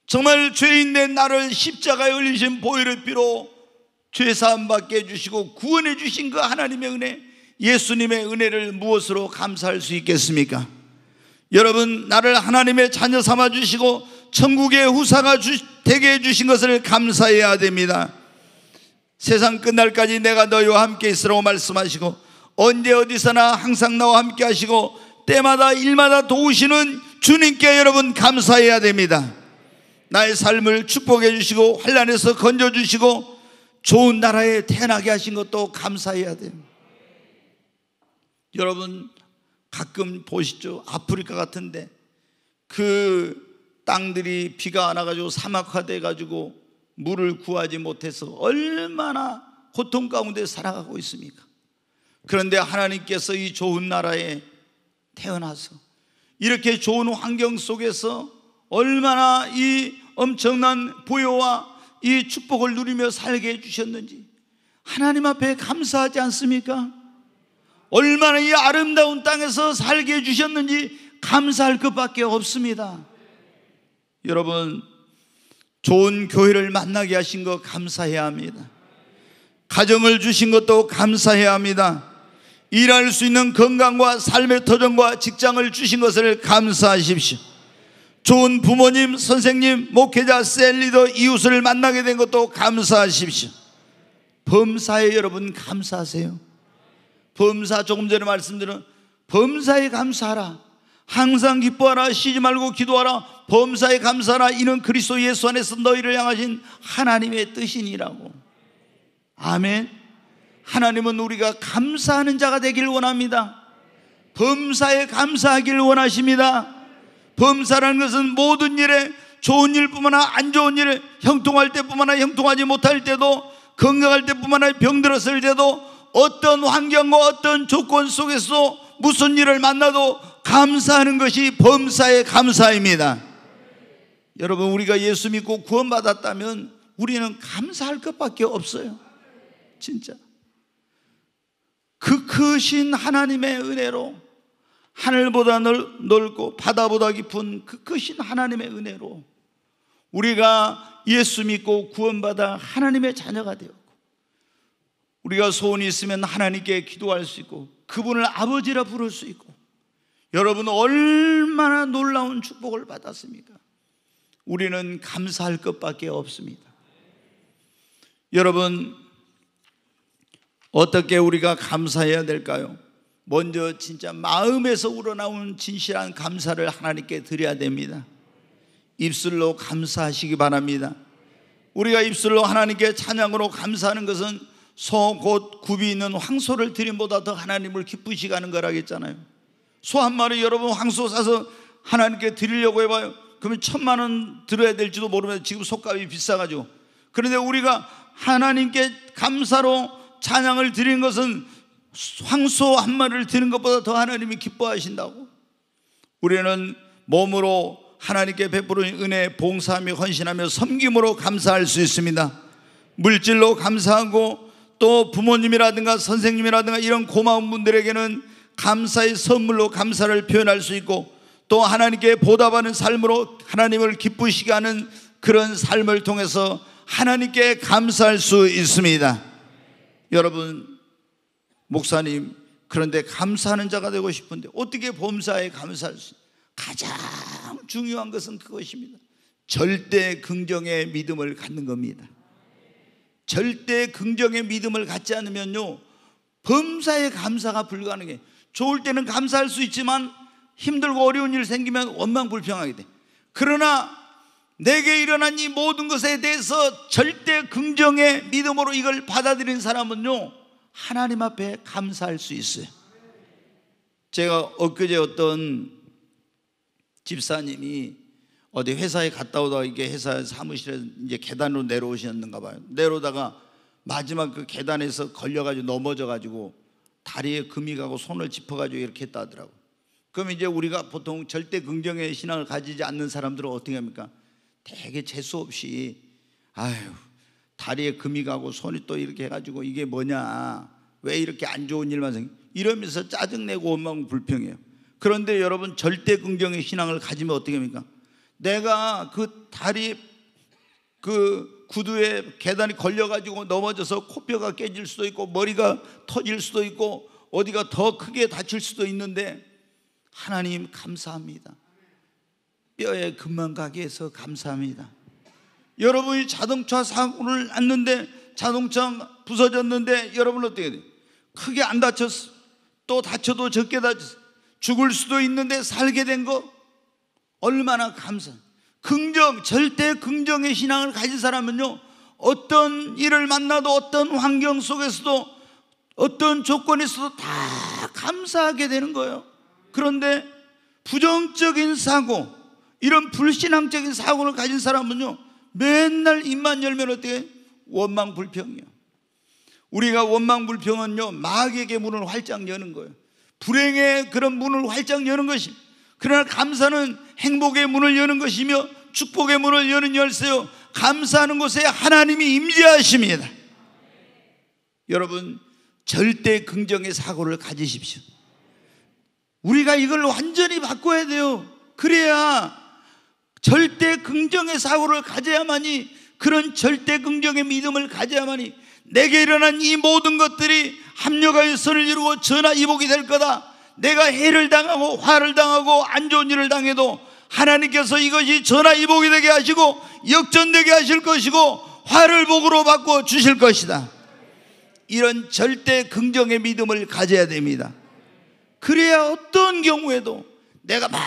정말 죄인 된 나를 십자가에 올리신 보혈의 피로 죄사함 받게 해주시고 구원해 주신 그 하나님의 은혜, 예수님의 은혜를 무엇으로 감사할 수 있겠습니까? 여러분, 나를 하나님의 자녀 삼아 주시고 천국의 후사가 주, 되게 해 주신 것을 감사해야 됩니다. 세상 끝날까지 내가 너희와 함께 있으라고 말씀하시고 언제 어디서나 항상 나와 함께 하시고 때마다 일마다 도우시는 주님께 여러분 감사해야 됩니다. 나의 삶을 축복해 주시고 환란에서 건져 주시고 좋은 나라에 태어나게 하신 것도 감사해야 돼요. 여러분 가끔 보시죠. 아프리카 같은데 그 땅들이 비가 안 와가지고 사막화돼 가지고 물을 구하지 못해서 얼마나 고통 가운데 살아가고 있습니까? 그런데 하나님께서 이 좋은 나라에 태어나서 이렇게 좋은 환경 속에서 얼마나 이 엄청난 보여와 이 축복을 누리며 살게 해주셨는지 하나님 앞에 감사하지 않습니까? 얼마나 이 아름다운 땅에서 살게 해주셨는지 감사할 것밖에 없습니다. 여러분, 좋은 교회를 만나게 하신 것 감사해야 합니다. 가정을 주신 것도 감사해야 합니다. 일할 수 있는 건강과 삶의 터전과 직장을 주신 것을 감사하십시오. 좋은 부모님, 선생님, 목회자, 셀리더, 이웃을 만나게 된 것도 감사하십시오. 범사에 여러분 감사하세요. 범사 조금 전에 말씀드린 범사에 감사하라. 항상 기뻐하라. 쉬지 말고 기도하라. 범사에 감사하라. 이는 그리스도 예수 안에서 너희를 향하신 하나님의 뜻이니라고. 아멘. 하나님은 우리가 감사하는 자가 되길 원합니다. 범사에 감사하길 원하십니다. 범사라는 것은 모든 일에 좋은 일뿐만 아니라 안 좋은 일에 형통할 때뿐만 아니라 형통하지 못할 때도 건강할 때뿐만 아니라 병들었을 때도 어떤 환경과 어떤 조건 속에서 무슨 일을 만나도 감사하는 것이 범사의 감사입니다. 여러분 우리가 예수 믿고 구원받았다면 우리는 감사할 것밖에 없어요. 진짜. 그 크신 하나님의 은혜로 하늘보다 넓고 바다보다 깊은 그 크신 하나님의 은혜로 우리가 예수 믿고 구원받아 하나님의 자녀가 되었고 우리가 소원이 있으면 하나님께 기도할 수 있고 그분을 아버지라 부를 수 있고 여러분 얼마나 놀라운 축복을 받았습니까? 우리는 감사할 것밖에 없습니다. 여러분 어떻게 우리가 감사해야 될까요? 먼저 진짜 마음에서 우러나온 진실한 감사를 하나님께 드려야 됩니다. 입술로 감사하시기 바랍니다. 우리가 입술로 하나님께 찬양으로 감사하는 것은 소 곧 굽이 있는 황소를 드림보다 더 하나님을 기쁘시게 하는 거라겠잖아요. 소 한 마리 여러분 황소 사서 하나님께 드리려고 해봐요. 그러면 천만 원 들어야 될지도 모르면 지금 속값이 비싸가지고. 그런데 우리가 하나님께 감사로 찬양을 드리는 것은 황소 한 마리를 드는 것보다 더 하나님이 기뻐하신다고. 우리는 몸으로 하나님께 베푸는 은혜 봉사하며 헌신하며 섬김으로 감사할 수 있습니다. 물질로 감사하고 또 부모님이라든가 선생님이라든가 이런 고마운 분들에게는 감사의 선물로 감사를 표현할 수 있고 또 하나님께 보답하는 삶으로 하나님을 기쁘시게 하는 그런 삶을 통해서 하나님께 감사할 수 있습니다. 여러분 목사님 그런데 감사하는 자가 되고 싶은데 어떻게 범사에 감사할 수 가장 중요한 것은 그것입니다. 절대 긍정의 믿음을 갖는 겁니다. 절대 긍정의 믿음을 갖지 않으면요 범사에 감사가 불가능해. 좋을 때는 감사할 수 있지만 힘들고 어려운 일 생기면 원망 불평하게 돼. 그러나 내게 일어난 이 모든 것에 대해서 절대 긍정의 믿음으로 이걸 받아들인 사람은요, 하나님 앞에 감사할 수 있어요. 제가 엊그제 어떤 집사님이 어디 회사에 갔다 오다가 이게 회사 사무실에 이제 계단으로 내려오셨는가 봐요. 내려오다가 마지막 그 계단에서 걸려가지고 넘어져가지고 다리에 금이 가고 손을 짚어가지고 이렇게 했다 하더라고. 그럼 이제 우리가 보통 절대 긍정의 신앙을 가지지 않는 사람들은 어떻게 합니까? 되게 재수 없이 아유 다리에 금이 가고 손이 또 이렇게 해가지고 이게 뭐냐 왜 이렇게 안 좋은 일만 생 이러면서 짜증내고 원망 불평해요. 그런데 여러분 절대 긍정의 신앙을 가지면 어떻게 합니까? 내가 그 다리 그 구두에 계단이 걸려가지고 넘어져서 코뼈가 깨질 수도 있고 머리가 터질 수도 있고 어디가 더 크게 다칠 수도 있는데 하나님 감사합니다. 뼈에 금만 가게 해서 감사합니다. 여러분이 자동차 사고를 났는데 자동차 부서졌는데 여러분 어떻게 돼요? 크게 안 다쳤어. 또 다쳐도 적게 다쳤어. 죽을 수도 있는데 살게 된 거 얼마나 감사. 긍정, 절대 긍정의 신앙을 가진 사람은요, 어떤 일을 만나도 어떤 환경 속에서도 어떤 조건에서도 다 감사하게 되는 거예요. 그런데 부정적인 사고, 이런 불신앙적인 사고를 가진 사람은요, 맨날 입만 열면 어떻게 원망 불평이요. 우리가 원망 불평은요, 마귀에게 문을 활짝 여는 거예요. 불행의 그런 문을 활짝 여는 것이. 그러나 감사는 행복의 문을 여는 것이며 축복의 문을 여는 열쇠요. 감사하는 곳에 하나님이 임재하십니다. 여러분 절대 긍정의 사고를 가지십시오. 우리가 이걸 완전히 바꿔야 돼요. 그래야 절대 긍정의 사고를 가져야만이 그런 절대 긍정의 믿음을 가져야만이 내게 일어난 이 모든 것들이 합력하여 선을 이루고 전하 이복이 될 거다. 내가 해를 당하고 화를 당하고 안 좋은 일을 당해도 하나님께서 이것이 전하 이복이 되게 하시고 역전되게 하실 것이고 화를 복으로 바꿔 주실 것이다. 이런 절대 긍정의 믿음을 가져야 됩니다. 그래야 어떤 경우에도 내가 막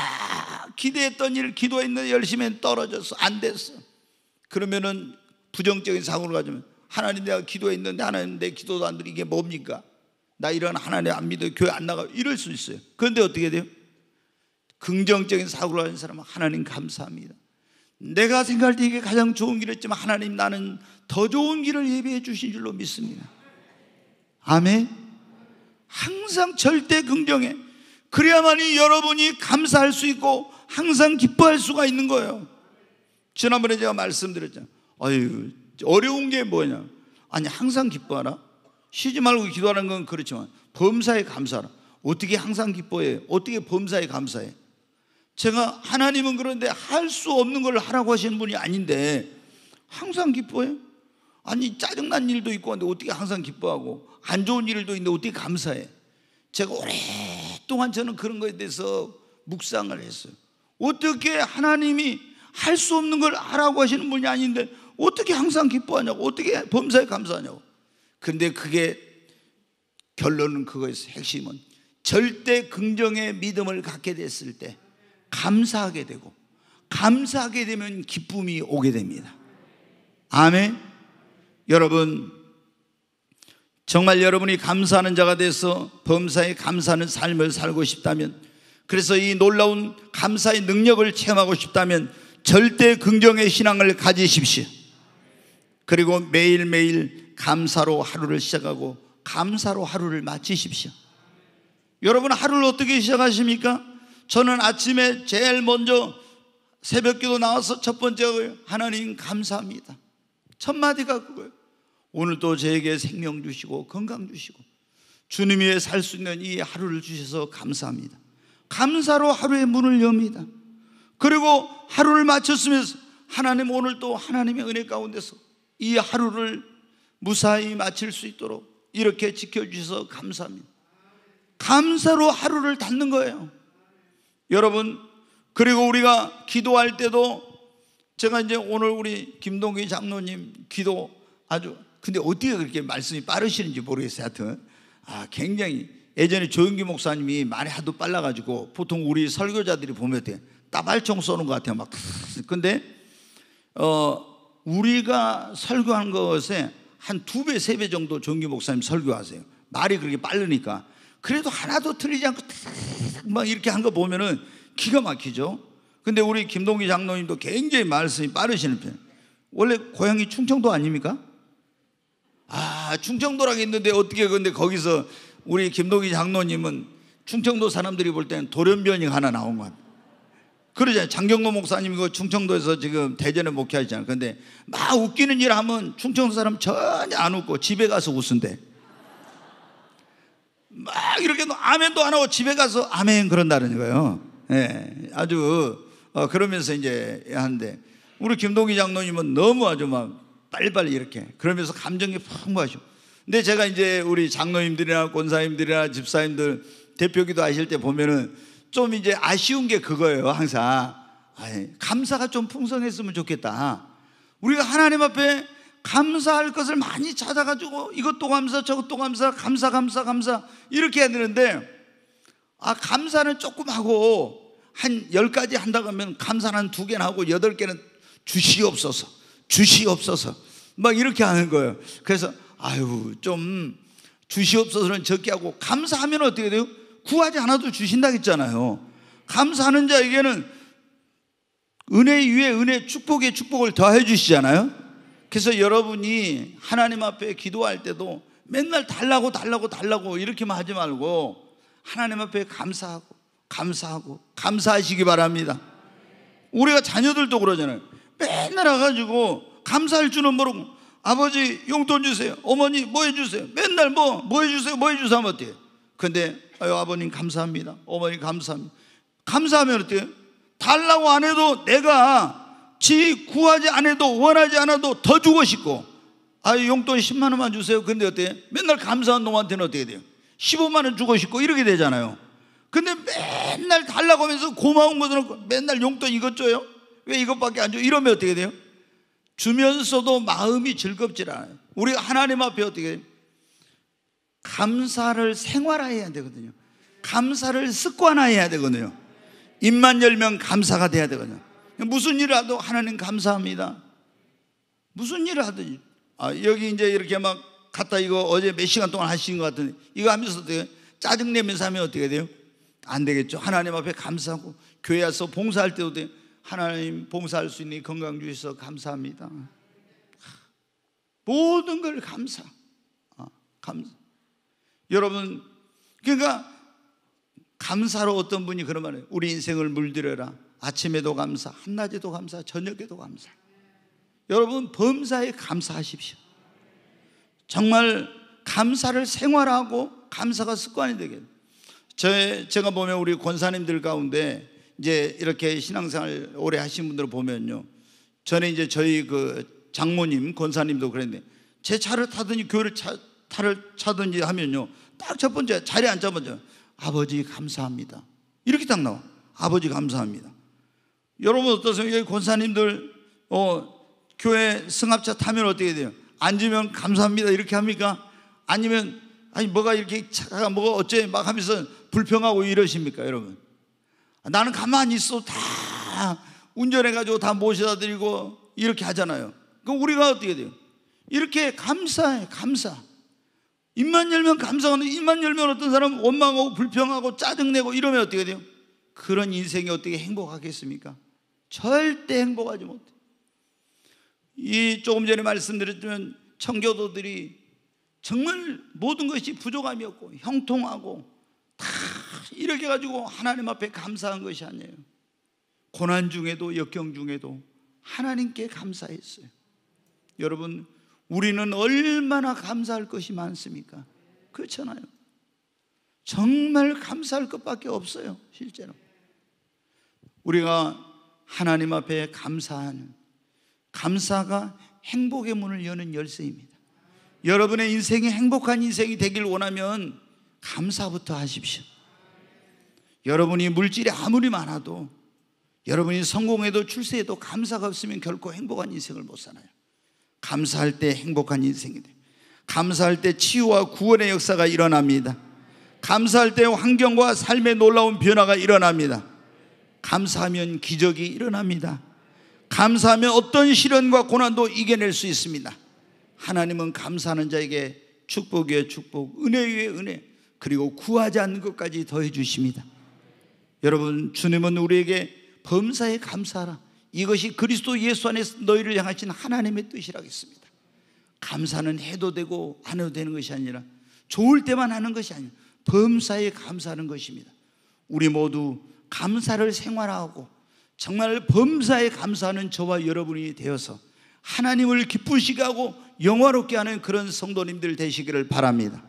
기대했던 일 기도했는데 열심히 떨어졌어. 안 됐어. 그러면은 부정적인 사고를 가지면 하나님 내가 기도했는데 하나님 내 기도도 안 들이 이게 뭡니까? 나 이런 하나님 안 믿어 교회 안 나가 이럴 수 있어요. 그런데 어떻게 돼요? 긍정적인 사고를 하는 사람은 하나님 감사합니다. 내가 생각할 때 이게 가장 좋은 길이었지만 하나님 나는 더 좋은 길을 예비해 주신 줄로 믿습니다. 아멘. 항상 절대 긍정해. 그래야만이 여러분이 감사할 수 있고 항상 기뻐할 수가 있는 거예요. 지난번에 제가 말씀드렸잖아요. 아유, 어려운 게 뭐냐? 아니, 항상 기뻐하라? 쉬지 말고 기도하는 건 그렇지만 범사에 감사하라. 어떻게 항상 기뻐해? 어떻게 범사에 감사해? 제가 하나님은 그런데 할 수 없는 걸 하라고 하시는 분이 아닌데 항상 기뻐해? 아니 짜증난 일도 있고 근데 어떻게 항상 기뻐하고 안 좋은 일도 있는데 어떻게 감사해? 제가 오랫동안 저는 그런 거에 대해서 묵상을 했어요. 어떻게 하나님이 할 수 없는 걸 하라고 하시는 분이 아닌데 어떻게 항상 기뻐하냐고 어떻게 범사에 감사하냐고 근데 그게 결론은 그거였어요. 핵심은 절대 긍정의 믿음을 갖게 됐을 때 감사하게 되고 감사하게 되면 기쁨이 오게 됩니다. 아멘. 여러분 정말 여러분이 감사하는 자가 돼서 범사에 감사하는 삶을 살고 싶다면 그래서 이 놀라운 감사의 능력을 체험하고 싶다면 절대 긍정의 신앙을 가지십시오. 그리고 매일매일 감사로 하루를 시작하고 감사로 하루를 마치십시오. 여러분 하루를 어떻게 시작하십니까? 저는 아침에 제일 먼저 새벽 기도 나와서 첫 번째 하나님 감사합니다. 첫 마디가 그거예요. 오늘도 저에게 생명 주시고 건강 주시고 주님 위해 살 수 있는 이 하루를 주셔서 감사합니다. 감사로 하루의 문을 엽니다. 그리고 하루를 마쳤으면서 하나님 오늘 또 하나님의 은혜 가운데서 이 하루를 무사히 마칠 수 있도록 이렇게 지켜주셔서 감사합니다. 감사로 하루를 닫는 거예요. 여러분, 그리고 우리가 기도할 때도 제가 이제 오늘 우리 김동기 장로님 기도 아주 근데 어떻게 그렇게 말씀이 빠르시는지 모르겠어요. 하여튼 아, 굉장히 예전에 조영기 목사님이 말이 하도 빨라가지고 보통 우리 설교자들이 보면 돼 따발총 쏘는 것 같아요. 막 근데 어, 우리가 설교한 것에 한 두 배, 세 배 정도 정기 목사님 설교하세요. 말이 그렇게 빠르니까. 그래도 하나도 틀리지 않고 막 이렇게 한 거 보면은 기가 막히죠. 근데 우리 김동기 장로님도 굉장히 말씀이 빠르시는 편. 원래 고향이 충청도 아닙니까? 아, 충청도라고 있는데 어떻게 근데 거기서 우리 김동기 장로님은 충청도 사람들이 볼 때는 돌연변이 하나 나온 것 같아요. 그러잖아요. 장경로 목사님 이거 충청도에서 지금 대전에 목회하시잖아요. 근데 막 웃기는 일 하면 충청도 사람 전혀 안 웃고 집에 가서 웃은대. 막 이렇게 아멘도 안 하고 집에 가서 아멘 그런다는 거예요. 예, 아주 어, 그러면서 이제 하는데 우리 김동기 장로님은 너무 아주 막 빨리빨리 이렇게 그러면서 감정이 풍부하시고. 근데 제가 이제 우리 장로님들이나 권사님들이나 집사님들 대표 기도 하실 때 보면은 좀 이제 아쉬운 게 그거예요. 항상 아이, 감사가 좀 풍성했으면 좋겠다. 우리가 하나님 앞에 감사할 것을 많이 찾아가지고 이것도 감사, 저것도 감사, 감사, 감사, 감사 이렇게 해야 되는데 아 감사는 조금 하고 한 열 가지 한다고 하면 감사는 한두 개나 하고 여덟 개는 주시옵소서, 주시옵소서 막 이렇게 하는 거예요. 그래서 아유 좀 주시옵소서는 적게 하고 감사하면 어떻게 돼요? 구하지 않아도 주신다 했잖아요. 감사하는 자에게는 은혜 위에 은혜, 축복에 축복을 더해 주시잖아요. 그래서 여러분이 하나님 앞에 기도할 때도 맨날 달라고 달라고 달라고 이렇게만 하지 말고 하나님 앞에 감사하고 감사하고 감사하시기 바랍니다. 우리가 자녀들도 그러잖아요. 맨날 와가지고 감사할 줄은 모르고 아버지 용돈 주세요. 어머니 뭐 해주세요. 맨날 뭐, 뭐 해주세요. 뭐 해주세요 하면 어때요? 근데 아유, 아버님 감사합니다. 어머니 감사합니다. 감사하면 어때요? 달라고 안 해도 내가 지 구하지 않아도 원하지 않아도 더 주고 싶고 아유 용돈 10만 원만 주세요. 근데 어때? 맨날 감사한 놈한테는 어떻게 돼요? 15만 원 주고 싶고 이렇게 되잖아요. 근데 맨날 달라고 하면서 고마운 것은 맨날 용돈 이것 줘요? 왜 이것밖에 안 줘? 이러면 어떻게 돼요? 주면서도 마음이 즐겁질 않아요. 우리가 하나님 앞에 어떻게 돼요? 감사를 생활화해야 되거든요. 감사를 습관화해야 되거든요. 입만 열면 감사가 돼야 되거든요. 무슨 일을 하도 하나님 감사합니다. 무슨 일을 하든 아, 여기 이제 이렇게 막 갔다 이거 어제 몇 시간 동안 하신 것 같은데 이거 하면서 어떻게 짜증 내면서 하면 어떻게 돼요? 안 되겠죠. 하나님 앞에 감사하고 교회 와서 봉사할 때도 돼. 하나님 봉사할 수 있는 건강 주셔서 감사합니다. 모든 걸 감사. 아, 감사. 여러분 그러니까 감사로 어떤 분이 그런 말을 우리 인생을 물들여라. 아침에도 감사, 한낮에도 감사, 저녁에도 감사. 여러분 범사에 감사하십시오. 정말 감사를 생활하고 감사가 습관이 되게. 저 제가 보면 우리 권사님들 가운데 이제 이렇게 신앙생활 오래 하신 분들을 보면요. 전에 이제 저희 그 장모님 권사님도 그랬는데 제 차를 타더니 교회를 차, 차를 차든지 하면요. 딱 첫 번째 자리에 앉자마자 아버지 감사합니다. 이렇게 딱 나와. 아버지 감사합니다. 여러분 어떠세요? 여기 권사님들 어, 교회 승합차 타면 어떻게 돼요? 앉으면 감사합니다 이렇게 합니까? 아니면 아니 뭐가 이렇게 차가 뭐가 어째 막 하면서 불평하고 이러십니까 여러분? 나는 가만히 있어 다 운전해가지고 다 모셔다 드리고 이렇게 하잖아요. 그럼 우리가 어떻게 돼요? 이렇게 감사해 감사. 입만 열면 감사하는 입만 열면 어떤 사람은 원망하고 불평하고 짜증내고 이러면 어떻게 돼요? 그런 인생이 어떻게 행복하겠습니까? 절대 행복하지 못해. 이 조금 전에 말씀드렸지만 청교도들이 정말 모든 것이 부족함이 없고 형통하고 다 이렇게 가지고 하나님 앞에 감사한 것이 아니에요. 고난 중에도 역경 중에도 하나님께 감사했어요. 여러분 우리는 얼마나 감사할 것이 많습니까? 그렇잖아요. 정말 감사할 것밖에 없어요, 실제로. 우리가 하나님 앞에 감사하는 감사가 행복의 문을 여는 열쇠입니다. 여러분의 인생이 행복한 인생이 되길 원하면 감사부터 하십시오. 여러분이 물질이 아무리 많아도 여러분이 성공해도 출세해도 감사가 없으면 결코 행복한 인생을 못 살아요. 감사할 때 행복한 인생이 돼. 감사할 때 치유와 구원의 역사가 일어납니다. 감사할 때 환경과 삶의 놀라운 변화가 일어납니다. 감사하면 기적이 일어납니다. 감사하면 어떤 시련과 고난도 이겨낼 수 있습니다. 하나님은 감사하는 자에게 축복 위에 축복, 은혜 위에 은혜, 그리고 구하지 않는 것까지 더해 주십니다. 여러분, 주님은 우리에게 범사에 감사하라. 이것이 그리스도 예수 안에서 너희를 향하신 하나님의 뜻이라겠습니다. 감사는 해도 되고 안 해도 되는 것이 아니라 좋을 때만 하는 것이 아니라 범사에 감사하는 것입니다. 우리 모두 감사를 생활하고 정말 범사에 감사하는 저와 여러분이 되어서 하나님을 기쁘시게 하고 영화롭게 하는 그런 성도님들 되시기를 바랍니다.